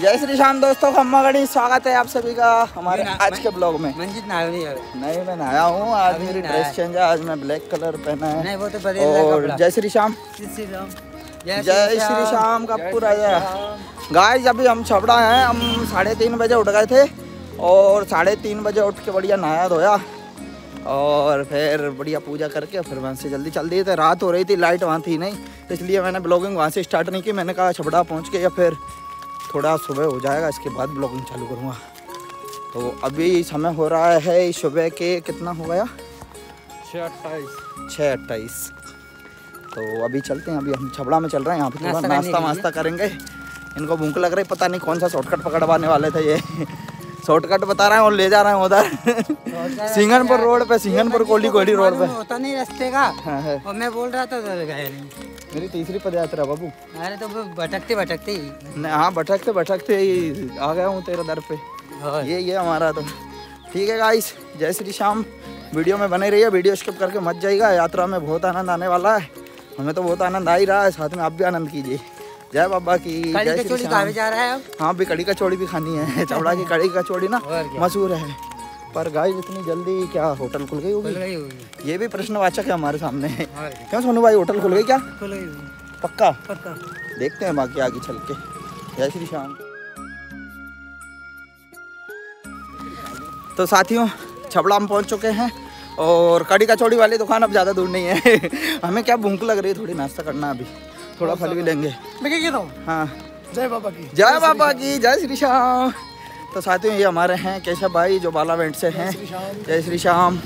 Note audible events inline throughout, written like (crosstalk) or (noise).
जय श्री श्याम दोस्तों खम्मा गढ़ी स्वागत है आप सभी का हमारे आज के ब्लॉग में। मंजित नायो नहीं है। नहीं मैं नहाया हूँ आज मेरी ड्रेस चेंज है आज मैं ब्लैक कलर पहना है। नहीं वो तो और जय श्री श्याम जय श्री राम। जय श्री श्याम का पूरा जय गाइस अभी हम छपड़ा हैं हम साढ़े तीन बजे उठ गए थे और साढ़े तीन बजे उठ के बढ़िया नहाया धोया और फिर बढ़िया पूजा करके फिर वहाँ से जल्दी चल दिए थे। रात हो रही थी लाइट वहाँ थी नहीं इसलिए मैंने ब्लॉगिंग वहाँ से स्टार्ट नहीं की। मैंने कहा छपड़ा पहुँच के या फिर थोड़ा सुबह हो जाएगा इसके बाद ब्लॉगिंग चालू करूँगा। तो अभी समय हो रहा है सुबह के कितना हो गया? छः अट्ठाईस। तो अभी चलते हैं अभी हम छबड़ा में चल रहे हैं यहाँ पे थोड़ा नाश्ता। वास्ता करेंगे। इनको भूख लग रही पता नहीं कौन सा शॉर्टकट पकड़वाने वाले थे ये। शॉर्टकट बता रहे हैं और ले जा रहे हैं उधर। सिंगनपुर रोड पे सिंगनपुर कोली कोली रोड पे। होता नहीं रास्ते का। हाँ। और मैं बोल रहा था तो गए नहीं। मेरी तीसरी पदयात्रा बाबू। अरे तो भटकते भटकते ही। नहीं, हाँ भटकते भटकते ही आ गया हूँ तेरे दर पे। ये ये हमारा तो। ठीक है गाइस जय श्री श्याम। वीडियो में बने रहिए वीडियो स्किप करके मत जाइएगा। यात्रा में बहुत आनंद आने वाला है। हमें तो बहुत आनंद आ ही रहा है साथ में आप भी आनंद कीजिए। जय बाबा की कड़ी जय श्री कचौड़ी श्याम। जा रहा है हाँ भी कड़ी कचौड़ी भी खानी है। (laughs) चौड़ा की (laughs) कड़ी का कचौड़ी ना मशहूर है। पर गाइस इतनी जल्दी क्या होटल खुल गई होगी? ये भी प्रश्नवाचक है हमारे सामने। क्या? (laughs) क्यों सोनू भाई होटल खुल गई क्या? खुल गई पक्का? पक्का। देखते हैं बाकी आगे चल के। जय श्री श्याम तो साथियों छबड़ा हम पहुँच चुके हैं और कड़ी कचौड़ी वाली दुकान अब ज़्यादा दूर नहीं है। (laughs) हमें क्या भूख लग रही है? थोड़ी नाश्ता करना अभी। थोड़ा फल भी लेंगे। मैं क्या कहता हूँ। हाँ जय बाबा की। जय बाबा की जय श्री श्याम तो साथियों ये हमारे हैं केशव भाई जो बालावेंट से हैं। जय श्री श्याम।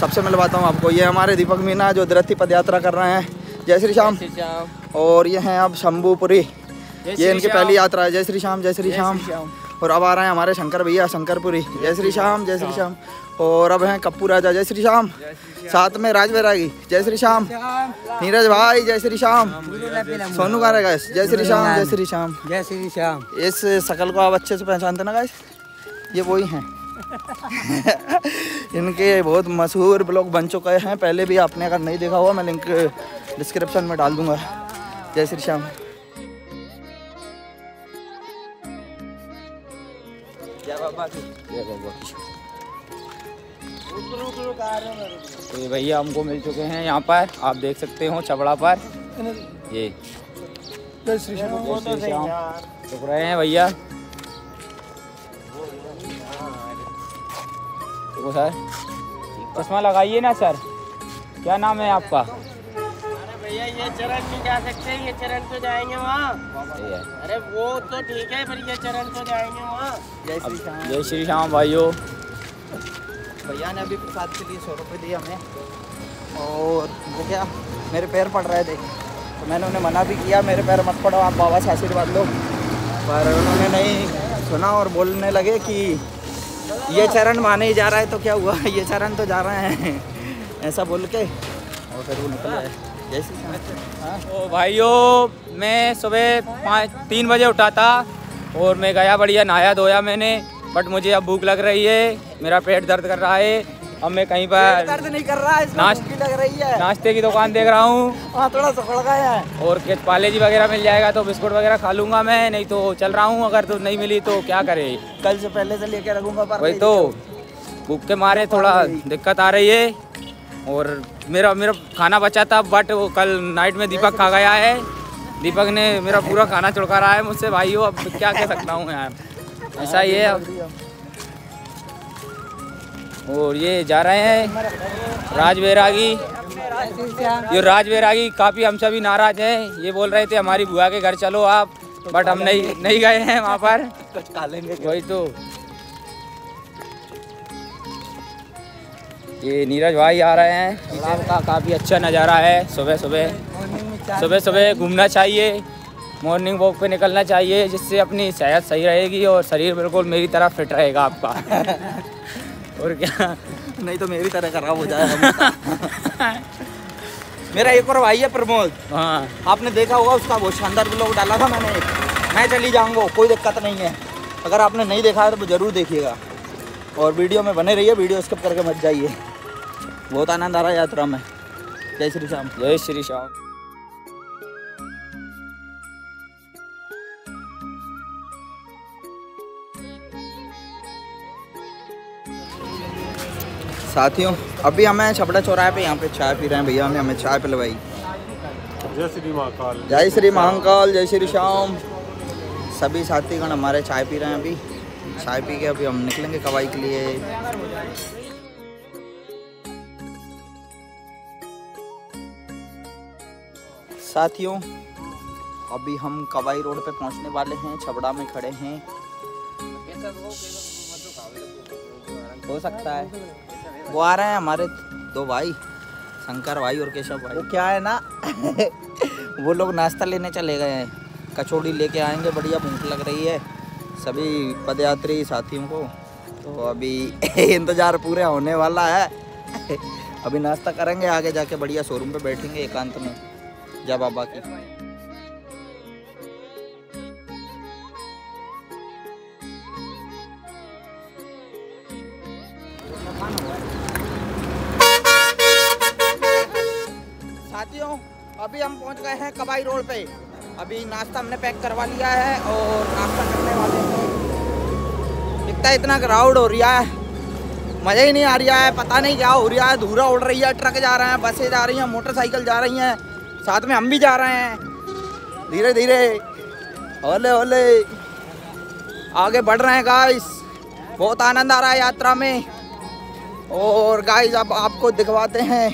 सबसे मिलवाता हूँ आपको ये हमारे दीपक मीना जो दृति पद यात्रा कर रहे हैं। जय श्री श्याम। और ये हैं अब शंभूपुरी। ये इनकी पहली यात्रा है। जय श्री श्याम जय श्री श्याम। और अब आ रहे हैं हमारे शंकर भैया शंकरपुरी। जय श्री श्याम जय श्री श्याम। और अब हैं कप्पू राजा जय श्री श्याम। साथ में राज बैरागी जय श्री श्याम। नीरज भाई जय श्री श्याम। सोनू का रहेगा जय श्री श्याम जय श्री श्याम। जय श्री श्याम। इस शकल को आप अच्छे से पहचानते ना गाइस ये वही हैं। (laughs) इनके बहुत मशहूर ब्लॉग बन चुके हैं। पहले भी आपने अगर नहीं देखा हुआ मैं लिंक डिस्क्रिप्शन में डाल दूँगा। जय श्री श्याम। ये भैया हमको मिल चुके हैं यहाँ पर। आप देख सकते हो छबड़ा पर। ये। रुक रहे हैं भैया। देखो सर। चश्मा लगाइए ना, सर। क्या नाम है आपका? भैया ये चरण नहीं जा सकते ये चरण तो जाएँगे वहाँ। अरे वो तो ठीक है पर ये चरण तो जाएँगे वहाँ। जय श्री श्याम भाइयों। भैया ने अभी प्रसाद के लिए सौ रुपये दिए हमें। और वो क्या मेरे पैर पड़ रहे थे तो मैंने उन्हें मना भी किया मेरे पैर मत पड़ो आप बाबा से आशीर्वाद लो। पर उन्होंने नहीं सुना और बोलने लगे कि ये चरण माने ही जा रहा है तो क्या हुआ? (laughs) ये चरण तो जा रहे हैं ऐसा बोल के। और फिर वो निकल हाँ तो भाइयों मैं सुबह पाँच तीन बजे उठा था और मैं गया बढ़िया नहाया धोया मैंने बट मुझे अब भूख लग रही है मेरा पेट दर्द कर रहा है अब मैं कहीं पर दर्द नहीं कर रहा है भी लग रही है। नाश्ते की दुकान देख रहा हूँ। हाँ थोड़ा सफल गया है। और के पाले जी वगैरह मिल जाएगा तो बिस्कुट वगैरह खा लूँगा मैं नहीं तो चल रहा हूँ अगर तो नहीं मिली तो क्या करे। कल से पहले से लेके रखूँगा वही तो भूख के मारे थोड़ा दिक्कत आ रही है। और मेरा मेरा खाना बचा था बट वो कल नाइट में दीपक खा गया है। दीपक ने मेरा पूरा खाना चुड़का रहा है मुझसे भाई हो अब क्या कह सकता हूँ यार? ऐसा ही है अब। और ये जा रहे हैं राज बैरागी। ये राज बैरागी काफ़ी हम सभी नाराज़ हैं। ये बोल रहे थे हमारी बुआ के घर चलो आप बट हम नहीं नहीं गए हैं वहाँ पर। वही तो। ये नीरज भाई आ रहे हैं। का काफ़ी अच्छा नज़ारा है। सुबह सुबह। सुबह सुबह घूमना चाहिए। मॉर्निंग वॉक पे निकलना चाहिए जिससे अपनी सेहत सही रहेगी और शरीर बिल्कुल मेरी तरह फिट रहेगा आपका। (laughs) और क्या? नहीं तो मेरी तरह खराब हो जाएगा। मेरा एक और भाई है प्रमोद। हाँ। आपने देखा होगा उसका वो शानदार ब्लॉग डाला था मैंने। मैं चली जाऊँगा कोई दिक्कत नहीं है। अगर आपने नहीं देखा है तो ज़रूर देखिएगा। और वीडियो में बने रहिए वीडियो स्किप करके मत जाइए। बहुत आनंद आ रहा है यात्रा में। जय श्री श्याम जय श्री श्याम साथियों अभी हमें छपड़ा चौराहे पे यहाँ पे चाय पी रहे हैं। भैया ने हमें चाय पिलवाई। जय श्री महाकाल। जय श्री महाकाल जय श्री श्याम सभी साथीगण हमारे चाय पी रहे हैं अभी। चाय पी के अभी हम निकलेंगे कवाई के लिए। साथियों अभी हम कवाई रोड पे पहुँचने वाले हैं छबड़ा में खड़े हैं। हो सकता है। वो आ रहे हैं हमारे दो भाई शंकर भाई और केशव भाई। वो क्या है ना? (laughs) वो लोग नाश्ता लेने चले गए हैं। कचौड़ी लेके आएँगे बढ़िया भूख लग रही है। सभी पदयात्री साथियों को। तो अभी (laughs) इंतज़ार पूरे होने वाला है। (laughs) अभी नाश्ता करेंगे आगे जाके बढ़िया शोरूम पे बैठेंगे एकांत में। जय बाबा की? साथियों, अभी हम पहुँच गए हैं कबाई रोड पे। अभी नाश्ता हमने पैक करवा लिया है और नाश्ता करने वाले हैं। इतना इतना क्राउड हो रहा है। मज़ा ही नहीं आ रहा है, पता नहीं क्या हो रहा है। धूरा उड़ रही है, ट्रक जा रहे हैं, बसें जा रही हैं, मोटरसाइकिल जा रही हैं। साथ में हम भी जा रहे हैं। धीरे धीरे। ओले ओले। आगे बढ़ रहे हैं गाइस बहुत आनंद आ रहा है यात्रा में। और गाइस अब आपको दिखवाते हैं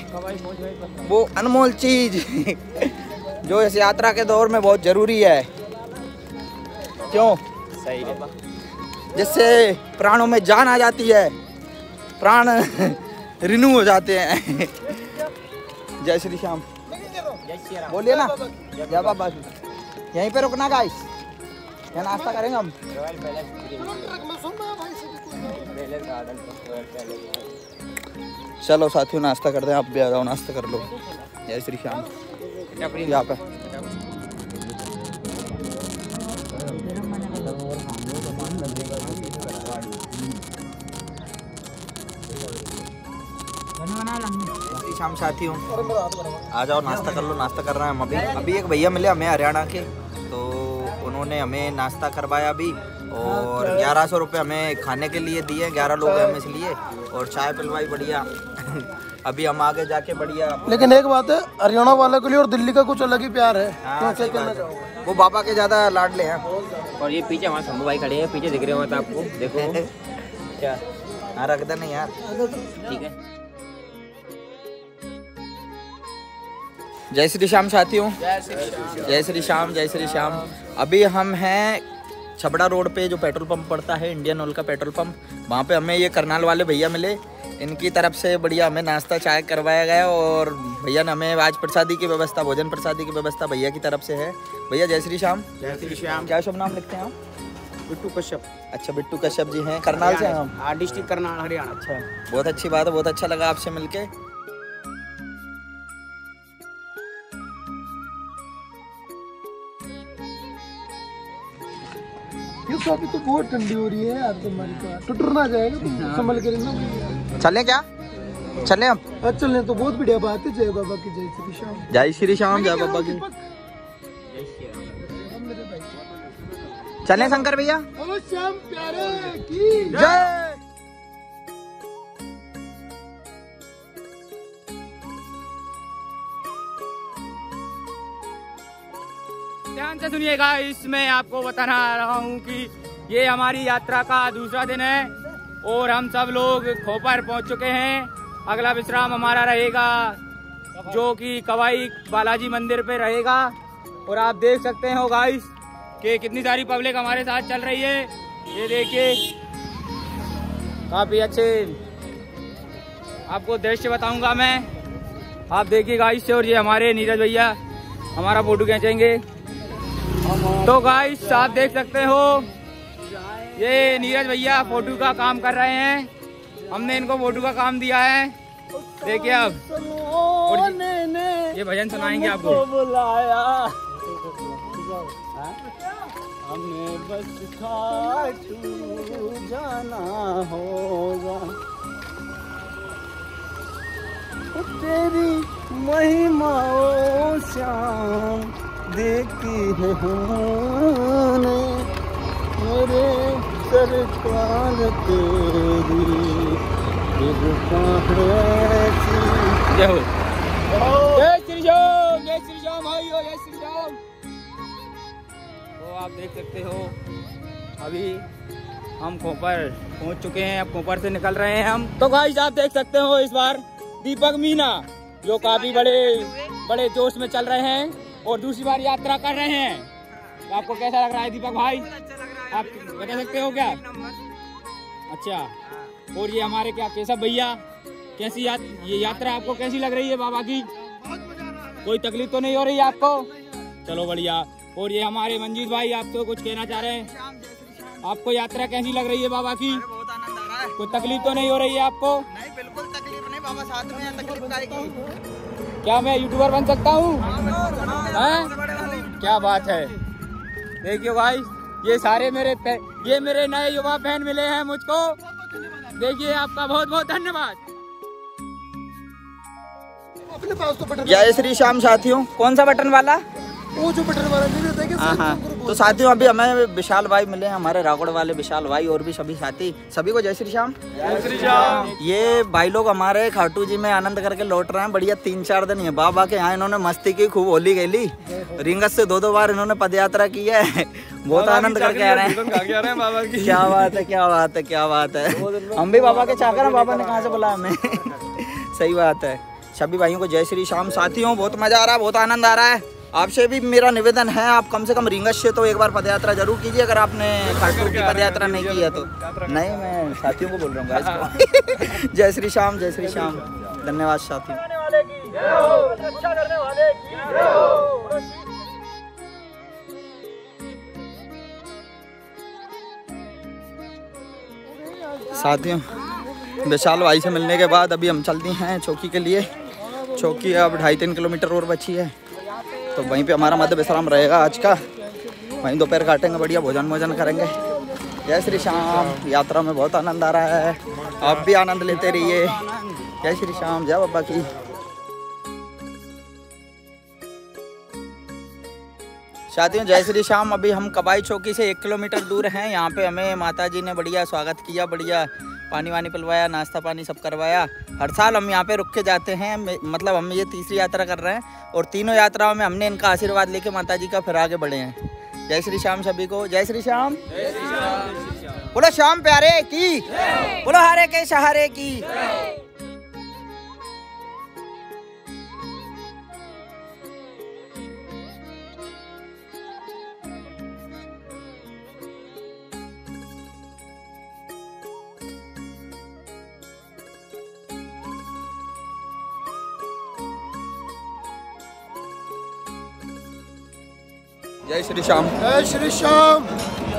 वो अनमोल चीज़ (laughs) जो इस यात्रा के दौर में बहुत ज़रूरी है। क्यों? सही है। जिससे प्राणों में जान आ जाती है। प्राण (laughs) रिन्यू हो जाते हैं। (laughs) जय श्री श्याम। बोलिए ना। जय बाबा की यहीं पे रुकना गाइस यहाँ नाश्ता करेंगे हम। चलो साथियों, नाश्ता करते हैं। आप भी आ जाओ, नाश्ता कर लो। जय श्री श्याम। यहाँ पे श्री हूँ। आ जाओ नाश्ता कर लो नाश्ता कर रहे हैं हम अभी। अभी एक भैया मिले हमें हरियाणा के तो उन्होंने हमें नाश्ता करवाया अभी और ग्यारह सौ रुपये हमें खाने के लिए दिए ग्यारह लोग हैं हम इसलिए और चाय पिलवाई बढ़िया। (laughs) अभी हम आगे जाके बढ़िया लेकिन एक बात है हरियाणा वाले के लिए और दिल्ली का कुछ अलग ही प्यार है। हाँ, है। वो बाबा के ज़्यादा लाडले हैं। और ये पीछे हमारे शंभू भाई खड़े हैं पीछे दिख रहे हो तो आपको देखो। (laughs) क्या? हाँ रख देना यार। ठीक है। जय श्री श्याम साथियों। जय श्री श्याम। जय श्री श्याम अभी हम हैं छबड़ा रोड पे जो पेट्रोल पंप पड़ता है इंडियन ऑयल का पेट्रोल पंप। वहाँ पे हमें ये करनाल वाले भैया मिले। इनकी तरफ़ से बढ़िया हमें नाश्ता चाय करवाया गया और भैया ने हमें आज प्रसादी की व्यवस्था भोजन प्रसादी की व्यवस्था भैया की तरफ़ से है। भैया जय श्री श्याम। जय श्री श्याम। क्या शुभ नाम लिखते हैं आप? बिट्टू कश्यप। अच्छा बिट्टू कश्यप जी हैं। करनाल से हम? डिस्ट्रिक्ट करनाल हरियाणा। अच्छा बहुत अच्छी बात है बहुत अच्छा लगा आपसे मिलके। ये तो अभी तो बहुत ठंडी हो रही है यार तुम्हारी तो टुटर ना जाएगा तुम संभल कर चले चलें क्या? चले हम? आज चलने तो बहुत बढ़िया बात है। जय बाबा की जय श्री श्याम। जय श्री श्याम जय बाबा की। चले शंकर भैया। श्याम प्यारे की। जय। ध्यान से सुनिएगा, इसमें आपको बताना आ रहा हूँ कि ये हमारी यात्रा का दूसरा दिन है और हम सब लोग खोपर पहुँच चुके हैं। अगला विश्राम हमारा रहेगा, जो कि कवाई बालाजी मंदिर पे रहेगा। और आप देख सकते हो गाइस कि कितनी सारी पब्लिक हमारे साथ चल रही है। ये देखिए, काफ़ी अच्छे। आपको दृश्य बताऊँगा मैं। आप देखिए गाइस और ये हमारे नीरज भैया, हमारा फ़ोटो खींचेंगे। तो गाइस आप देख सकते हो, ये नीरज भैया फ़ोटो का काम कर रहे हैं। हमने इनको फ़ोटो का काम दिया है। देखिए अब ये भजन सुनाएँगे आपको। बुलाया। हमें बस जाना होगा। तेरी महिमा ओ श्याम। देखी है हमने मेरे सरकार तेरी। जय हो। जय श्री राम जय श्री राम भाई हो जय श्री राम। तो आप देख सकते हो अभी हम खोपर पहुँच चुके हैं अब खोपर से निकल रहे हैं हम। तो भाई आप देख सकते हो इस बार दीपक मीना जो काफ़ी बड़े बड़े जोश में चल रहे हैं। और दूसरी बार यात्रा कर रहे हैं। तो आपको कैसा लग रहा है दीपक भाई? आप बता सकते हो क्या? अच्छा। और ये हमारे क्या केशव भैया कैसी या, ये यात्रा आपको कैसी लग रही है बाबा की? कोई तकलीफ़ तो नहीं हो रही है आपको? चलो बढ़िया। और ये हमारे मंजीत भाई आप तो कुछ कहना चाह रहे हैं? आपको यात्रा कैसी लग रही है बाबा की? है। कोई तकलीफ़ तो नहीं हो रही है आपको? नहीं बिल्कुल साथ में तकलीफ़ का की क्या मैं यूट्यूबर बन सकता हूँ? क्या बात है? देखियो भाई ये सारे मेरे ये मेरे नए युवा बहन मिले हैं मुझको। देखिए आपका बहुत बहुत धन्यवाद। अपने पास तो बटन जय श्री श्याम साथियों। कौन सा बटन वाला? वो जो बटन वाला नहीं रहता है हाँ। हाँ तो साथियों अभी हमें विशाल भाई मिले हैं हमारे रागड़ वाले विशाल भाई और भी सभी साथी। सभी को जय श्री श्याम। जय श्री श्याम। ये भाई लोग हमारे खाटू जी में आनंद करके लौट रहे हैं बढ़िया तीन चार दिन ये। बाबा के यहाँ इन्होंने मस्ती की खूब होली गली रिंगस से दो दो बार इन्होंने पद यात्रा की है। बहुत आनंद करके आ रहे हैं। बाबा की क्या बात है क्या बात है क्या बात है। हम भी बाबा के चाकर हैं बाबा ने कहाँ से बोला हमें? (laughs) सही बात है। सभी भाइयों को जय श्री श्याम। साथियों बहुत मज़ा आ रहा है बहुत आनंद आ रहा है। आपसे भी मेरा निवेदन है, आप कम से कम रिंगस से तो एक बार पदयात्रा ज़रूर कीजिए, अगर आपने खाटू की पदयात्रा नहीं की है तो। नहीं, मैं साथियों को बोल रहा हूँ (laughs) जय श्री श्याम, जय श्री श्याम। धन्यवाद साथियों साथियों, विशाल भाई से मिलने के बाद अभी हम चलते हैं चौकी के लिए। चौकी अब ढाई तीन किलोमीटर और बची है। तो वहीं पे हमारा मध्य विश्राम रहेगा आज का। वहीं दोपहर काटेंगे, बढ़िया भोजन भोजन करेंगे। जय श्री श्याम, यात्रा में बहुत आनंद आ रहा है। आप भी आनंद लेते रहिए। जय श्री श्याम, जय बाबा की। साथियों, जय श्री श्याम, अभी हम कबाई चौकी से एक किलोमीटर दूर हैं। यहाँ पे हमें माता जी ने बढ़िया स्वागत किया, बढ़िया पानी वानी पिलवाया नाश्ता पानी सब करवाया। हर साल हम यहाँ पे रुक के जाते हैं मतलब हम ये तीसरी यात्रा कर रहे हैं और तीनों यात्राओं में हमने इनका आशीर्वाद लेके माता जी का फिर आगे बढ़े हैं। जय श्री श्याम सभी को, जय श्री श्याम। बोलो श्याम प्यारे की, बोलो हरे के सहारे की। जय श्री श्याम। जय श्री श्याम।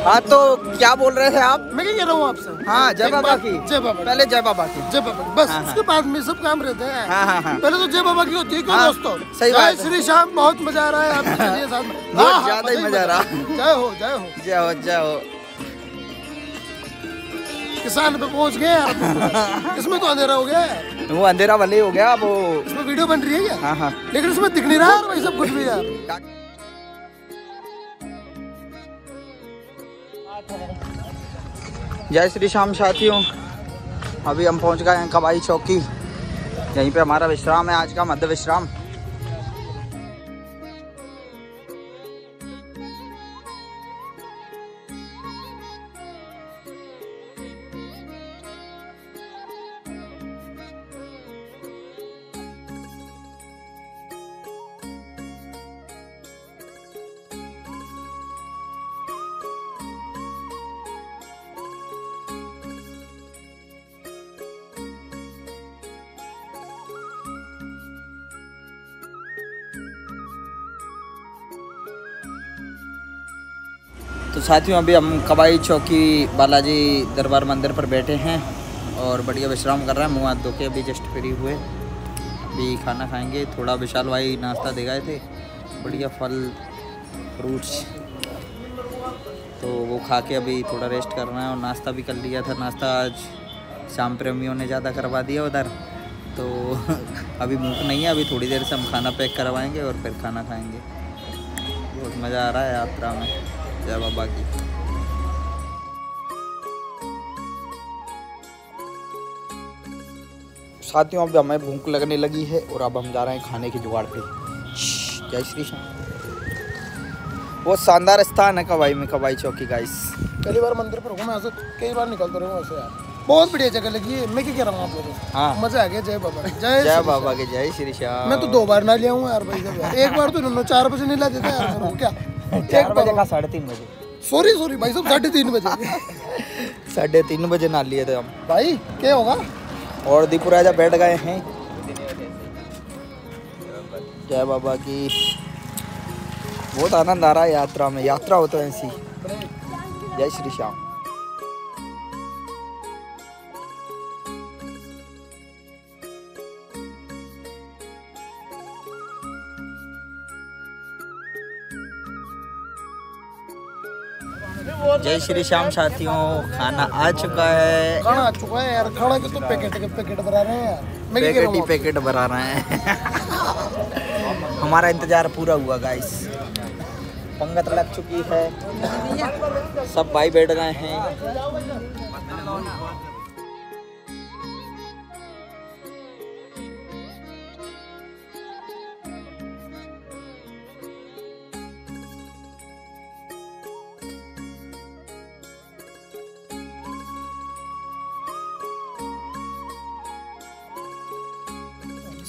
हाँ तो क्या बोल रहे थे आप? मैं क्या कह रहा हूँ आपसे? हाँ जय बाबा की। जय बाबा पहले जय बाबा की। जय बाबा बस हाँ, हाँ। उसके बाद में सब काम रहते हैं। हाँ, हाँ, हाँ। पहले तो जय बाबा की होती है क्यों हाँ, दोस्तों? सही बात। श्री श्याम बहुत मज़ा आ रहा है आपके साथ में। (laughs) बहुत हाँ, ज़्यादा ही मज़ा आ रहा। जय हो जय हो। जय हो जय हो। किसान पे पहुँच गए (laughs) इसमें तो अंधेरा हो गया वो अंधेरा भले ही गया वो इसमें वीडियो बन रही है क्या? हाँ हाँ। लेकिन इसमें दिख नहीं रहा है वही सब कुछ भी यार (laughs) जय श्री शाम साथियों। अभी हम पहुँच गए हैं कबाई चौकी। यहीं पे हमारा विश्राम है, आज का मध्य विश्राम। तो साथियों, अभी हम कबाई चौकी बालाजी दरबार मंदिर पर बैठे हैं और बढ़िया विश्राम कर रहे हैं। मुँह हाथ धो के अभी जस्ट फ्री हुए। अभी खाना खाएँगे। थोड़ा विशाल भाई नाश्ता दे गए थे। बढ़िया फल फ्रूट्स तो वो खा के अभी थोड़ा रेस्ट कर रहे हैं और नाश्ता भी कर लिया था। नाश्ता आज शाम प्रेमियों ने ज़्यादा करवा दिया उधर। तो (laughs) अभी भूख नहीं है। अभी थोड़ी देर से हम खाना पैक करवाएँगे और फिर खाना खाएँगे। बहुत मज़ा आ रहा है यात्रा में। जय बाबा की साथियों अब हमें भूख लगने लगी है और अब हम जा रहे हैं खाने के जुगाड़ पे। जय श्री श्याम बहुत शानदार स्थान है कवाई में कवाई चौकी गाइस पहली बार मंदिर पर घूमे ऐसे कई बार निकलते रहे ऐसे यार। बहुत बढ़िया जगह लगी है मैं क्या कह रहा हूँ आप लोगों हाँ। मज़ा आ गया जय बाबा जय जय बाबा के जय श्री श्याम मैं तो दो बार ना लिया हूँ यार भाई एक बार तो चार बजे नहीं ला देता यार क्या? चार बजे का साढ़े तीन बजे। सॉरी सॉरी भाई साहब साढ़े तीन बजे। (laughs) साढ़े तीन बजे ना लिए थे हम। भाई क्या होगा? और दीपू राजा बैठ गए हैं। जय बाबा की। बहुत आनंद आ रहा है यात्रा में। यात्रा होता है ऐसी। जय श्री श्याम। जय श्री श्याम साथियों खाना आ चुका है। खाना आ चुका है यार खाना के तो पैकेट के पैकेट भरा रहे हैं। पैकेट ही पैकेट भरा रहे हैं। हमारा इंतज़ार पूरा हुआ गाइस पंगत लग चुकी है। सब भाई बैठ गए हैं।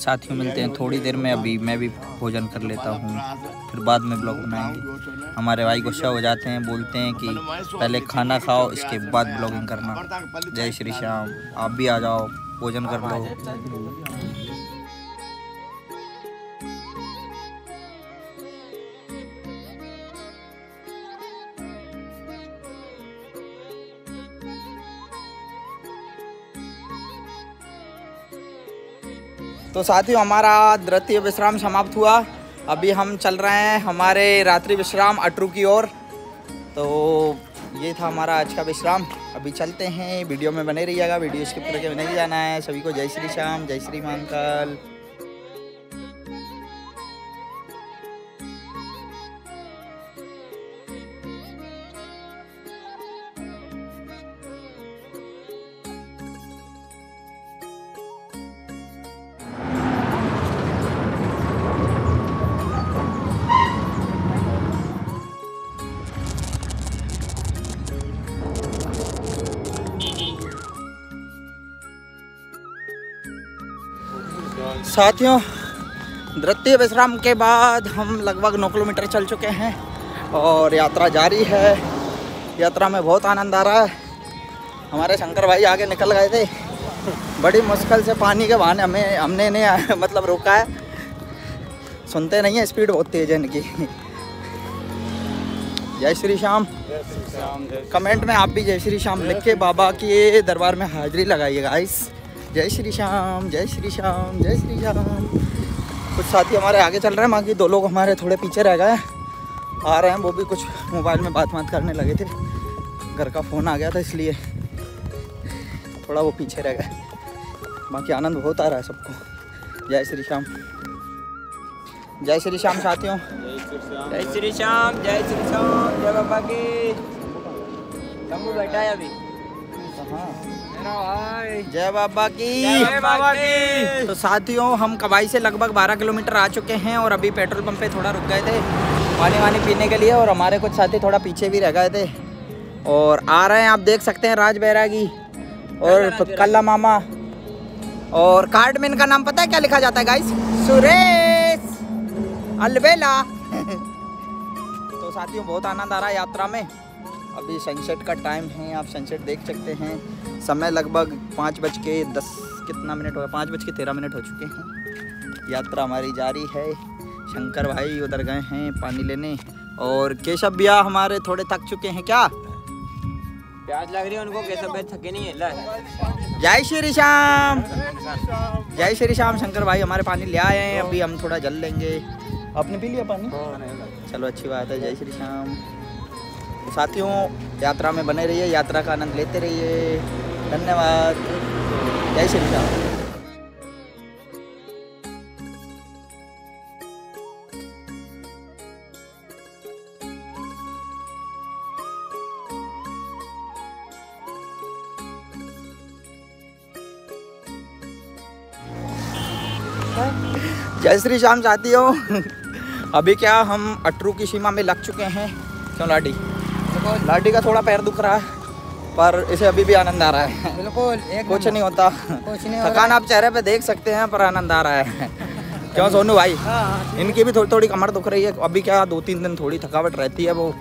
साथियों मिलते हैं। थोड़ी देर में अभी मैं भी भोजन कर लेता हूँ। फिर बाद में ब्लॉग बनाएँगे। हमारे भाई गुस्सा हो जाते हैं, बोलते हैं कि पहले खाना खाओ, इसके बाद ब्लॉगिंग करना। जय श्री श्याम। आप भी आ जाओ, भोजन कर लो। तो साथियों, हमारा द्वितीय विश्राम समाप्त हुआ। अभी हम चल रहे हैं हमारे रात्रि विश्राम अटरू की ओर। तो ये था हमारा आज का विश्राम। अभी चलते हैं, वीडियो में बने रहिएगा, वीडियो स्किप करके नहीं जाना है। सभी को जय श्री श्याम, जय श्री महाकाल साथियों द्वितीय विश्राम के बाद हम लगभग नौ किलोमीटर चल चुके हैं और यात्रा जारी है। यात्रा में बहुत आनंद आ रहा है। हमारे शंकर भाई आगे निकल गए थे। बड़ी मुश्किल से पानी के बहाने हमें हमने नहीं (laughs) मतलब रोका है। सुनते नहीं है स्पीड बहुत तेज है इनकी। जय श्री श्याम। कमेंट में आप भी जय श्री श्याम लिख के बाबा के दरबार में हाजिरी लगाइएगा गाइस जय श्री श्याम जय श्री श्याम जय श्री श्याम। कुछ साथी हमारे आगे चल रहे हैं बाकी दो लोग हमारे थोड़े पीछे रह गए। आ रहे हैं वो भी कुछ मोबाइल में बात बात करने लगे थे। घर का फ़ोन आ गया था इसलिए थोड़ा वो पीछे रह गए। बाकी आनंद बहुत आ रहा है सबको। जय श्री श्याम। जय श्री श्याम साथियों। जय श्री श्याम जय श्री श्याम। जय बाबा की। बैठा है अभी। जय बाबा की। जय बाबा की। तो साथियों हम कवाई से लगभग 12 किलोमीटर आ चुके हैं और अभी पेट्रोल पंप पे थोड़ा रुक गए थे पानी वानी पीने के लिए और हमारे कुछ साथी थोड़ा पीछे भी रह गए थे। और आ रहे हैं आप देख सकते हैं राज बैरागी और कल्ला मामा। और कार्ड में इनका नाम पता है क्या लिखा जाता है गाइस सुरेश अलबेला। (laughs) तो साथियों बहुत आनंद आ रहा है यात्रा में। अभी सनसेट का टाइम है आप सनसेट देख सकते हैं। समय लगभग पाँच बज के दस कितना मिनट हो गया पाँच बज के तेरह मिनट हो चुके हैं। यात्रा हमारी जारी है। शंकर भाई उधर गए हैं पानी लेने और केशव भैया हमारे थोड़े थक चुके हैं क्या? प्याज लग रही है उनको कैसे भाई थके नहीं है जय श्री श्याम। जय श्री श्याम शंकर भाई हमारे पानी ले आए हैं अभी हम थोड़ा जल लेंगे। आपने पी लिया पानी? चलो अच्छी बात है जय श्री श्याम। साथियों, यात्रा में बने रहिए, यात्रा का आनंद लेते रहिए। धन्यवाद। जय श्री श्याम जय श्री श्याम साथियों। (laughs) अभी क्या हम अटरू की सीमा में लग चुके हैं? क्यों लाडी? लाडी का थोड़ा पैर दुख रहा है पर इसे अभी भी आनंद आ रहा है। बिल्कुल एक कुछ नहीं होता। कुछ नहीं हो थकान आप चेहरे पे देख सकते हैं पर आनंद आ रहा है। क्यों सोनू भाई? इनकी भी थोड़ी थोड़ी कमर दुख रही है। अभी क्या दो तीन दिन थोड़ी थकावट रहती है वो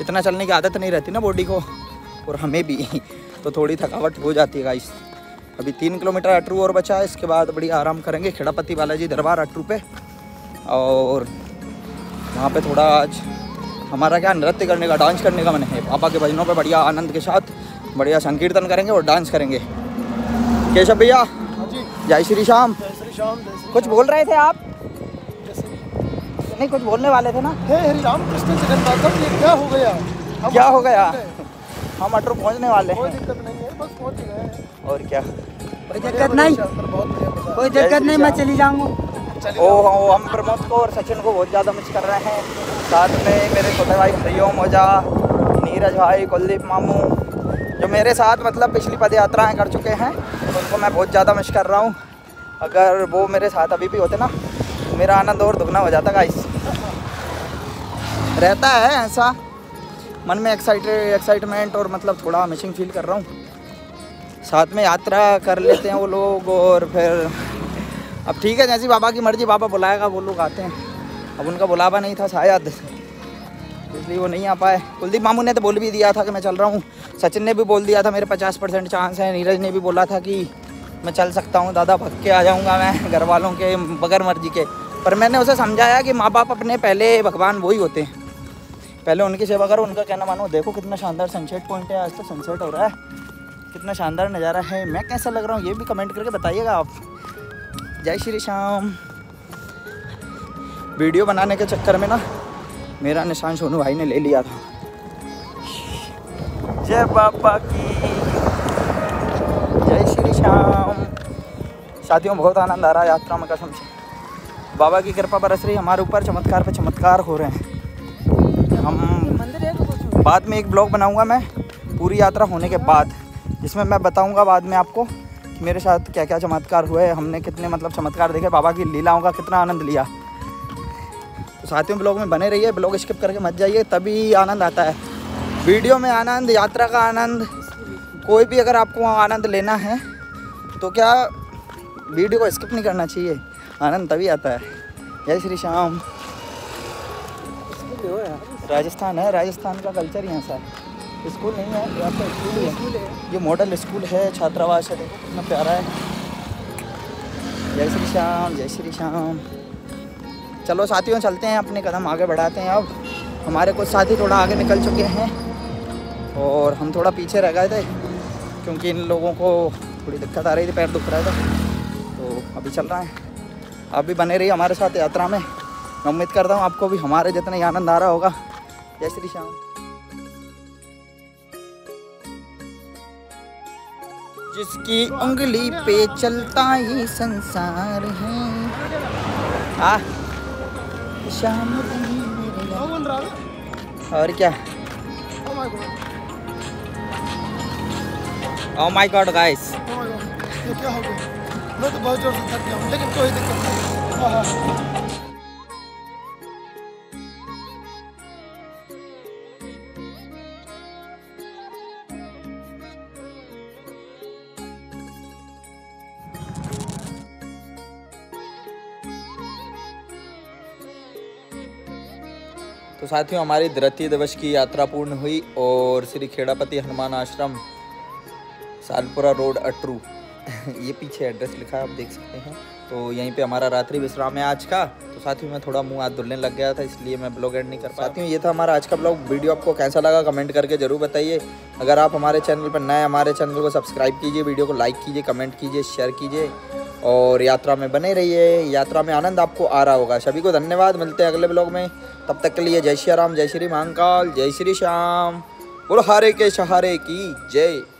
इतना चलने की आदत नहीं रहती ना बॉडी को और हमें भी। तो थोड़ी थकावट हो जाती है गाइस अभी तीन किलोमीटर अटरू और बचा है इसके बाद बड़ी आराम करेंगे खेड़ापति बालाजी दरबार अटरू पे। और वहाँ पे थोड़ा आज हमारा क्या नृत्य करने का डांस करने का मन है? पापा के भजनों पर बढ़िया आनंद के साथ बढ़िया संकीर्तन करेंगे और डांस करेंगे। केशव भैया हाँ जय श्री श्याम श्री श्याम कुछ बोल रहे थे आप? नहीं कुछ बोलने वाले थे ना? हे हरि राम कृष्ण जगन्नाथम ये क्या हो गया? हम क्या हो गया? हम अटरू पहुँचने वाले कोई दिक्कत नहीं है बस पहुँच गए और क्या? कोई दिक्कत नहीं। कोई दिक्कत नहीं मैं चली जाऊँगा। ओ ओ, हम प्रमोद को और सचिन को बहुत ज़्यादा मिस कर रहे हैं। साथ में मेरे छोटे भाई हरिओम ओझा नीरज भाई कुलदीप मामू जो मेरे साथ मतलब पिछली पद यात्राएँ कर चुके हैं उनको मैं बहुत ज़्यादा मिस कर रहा हूँ। अगर वो मेरे साथ अभी भी होते ना मेरा आनंद और दुगना हो जाता गाइस रहता है ऐसा। मन में एक्साइटेड एक्साइटमेंट और मतलब थोड़ा मिसिंग फील कर रहा हूँ। साथ में यात्रा कर लेते हैं वो लोग और फिर अब ठीक है, जैसी बाबा की मर्ज़ी, बाबा बुलाएगा, वो लोग आते हैं। अब उनका बुलावा नहीं था शायद, इसलिए वो नहीं आ पाए। कुलदीप मामू ने तो बोल भी दिया था कि मैं चल रहा हूँ। सचिन ने भी बोल दिया था, मेरे पचास परसेंट चांस है। नीरज ने भी बोला था कि मैं चल सकता हूँ, दादा भग के आ जाऊँगा मैं घर वालों के बगैर मर्ज़ी के। पर मैंने उसे समझाया कि माँ बाप अपने पहले भगवान वही होते हैं। पहले उनकी सेवा करो, उनका कहना मानो, देखो कितना शानदार सनसेट पॉइंट है, आज तो सनसेट हो रहा है। कितना शानदार नज़ारा है। मैं कैसा लग रहा हूँ, ये भी कमेंट करके बताइएगा आप। जय श्री श्याम। वीडियो बनाने के चक्कर में ना मेरा निशान सोनू भाई ने ले लिया था। जय बाबा की। जय श्री श्याम। साथियों, बहुत आनंद आ रहा है यात्रा में कसम से। बाबा की कृपा बरस रही हमारे ऊपर चमत्कार पे चमत्कार हो रहे हैं। हम बाद में एक ब्लॉग बनाऊँगा मैं, पूरी यात्रा होने के बाद, जिसमें मैं बताऊँगा बाद में आपको मेरे साथ क्या क्या चमत्कार हुए, हमने कितने मतलब चमत्कार देखे, बाबा की लीलाओं का कितना आनंद लिया। तो साथियों, ब्लॉग में बने रहिए, ब्लॉग स्किप करके मत जाइए, तभी आनंद आता है। वीडियो में आनंद, यात्रा का आनंद, कोई भी अगर आपको आनंद लेना है तो क्या वीडियो को स्किप नहीं करना चाहिए, आनंद तभी आता है। जय श्री श्याम। राजस्थान है, राजस्थान का कल्चर ही ऐसा है। स्कूल नहीं है, यहाँ पे स्कूल है ये मॉडल स्कूल है, छात्रावास है, देखो कितना प्यारा है। जय श्री श्याम, जय श्री श्याम। चलो साथियों, चलते हैं अपने कदम आगे बढ़ाते हैं अब। हमारे कुछ साथी थोड़ा आगे निकल चुके हैं और हम थोड़ा पीछे रह गए थे क्योंकि इन लोगों को थोड़ी दिक्कत आ रही थी, पैर दुख रहा था। तो अभी चल रहा है। आप भी बने रहिए हमारे साथ यात्रा में। मैं उम्मीद करता हूँ आपको भी हमारे जितने आनंद आ रहा होगा। जय श्री श्याम। जिसकी उंगली पे चलता ये संसार है। आ। है? लाल। और क्या? Oh my God, oh my God guys हो मैं तो बहुत ज़ोर से थक गया हूँ लेकिन कोई दिक्कत नहीं। तो साथियों, हमारी धरती दिवस की यात्रा पूर्ण हुई और श्री खेड़ापति हनुमान आश्रम, सालपुरा रोड, अटरू। (laughs) ये पीछे एड्रेस लिखा है, आप देख सकते हैं। तो यहीं पे हमारा रात्रि विश्राम है आज का। तो साथियों, मैं थोड़ा मुँह हाथ धुलने लग गया था, इसलिए मैं ब्लॉग एड नहीं कर पाया। हूँ ये था हमारा आज का ब्लॉग। वीडियो आपको कैसा लगा, कमेंट करके ज़रूर बताइए। अगर आप हमारे चैनल पर नए हमारे चैनल को सब्सक्राइब कीजिए, वीडियो को लाइक कीजिए, कमेंट कीजिए, शेयर कीजिए। और यात्रा में बने रहिए। यात्रा में आनंद आपको आ रहा होगा। सभी को धन्यवाद। मिलते हैं अगले ब्लॉग में। तब तक के लिए जय श्री राम, जय श्री महाकाल, जय श्री श्याम। बोलो हरे के सहारे की जय।